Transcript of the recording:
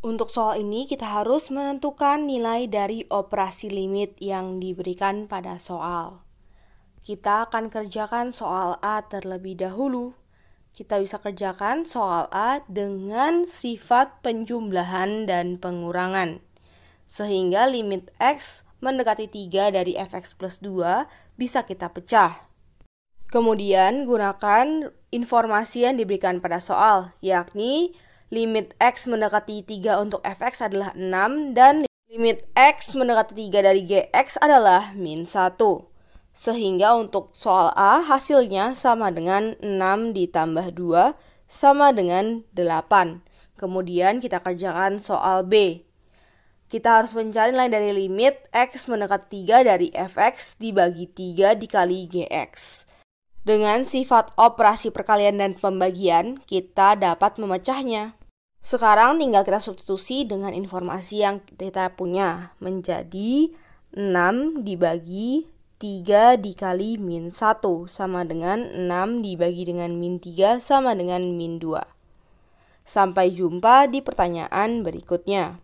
Untuk soal ini kita harus menentukan nilai dari operasi limit yang diberikan pada soal. Kita akan kerjakan soal A terlebih dahulu. Kita bisa kerjakan soal A dengan sifat penjumlahan dan pengurangan. Sehingga limit X mendekati 3 dari fx plus 2 bisa kita pecah. Kemudian gunakan informasi yang diberikan pada soal, yakni limit x mendekati 3 untuk fx adalah 6 dan limit x mendekati 3 dari gx adalah min 1. Sehingga untuk soal A hasilnya sama dengan 6 ditambah 2 sama dengan 8. Kemudian kita kerjakan soal B. Kita harus mencari nilai dari limit x mendekati 3 dari fx dibagi 3 dikali gx. Dengan sifat operasi perkalian dan pembagian, kita dapat memecahnya. Sekarang tinggal kita substitusi dengan informasi yang kita punya menjadi 6 dibagi 3 dikali min 1 sama dengan 6 dibagi dengan min 3 sama dengan min 2. Sampai jumpa di pertanyaan berikutnya.